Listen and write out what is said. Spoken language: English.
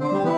you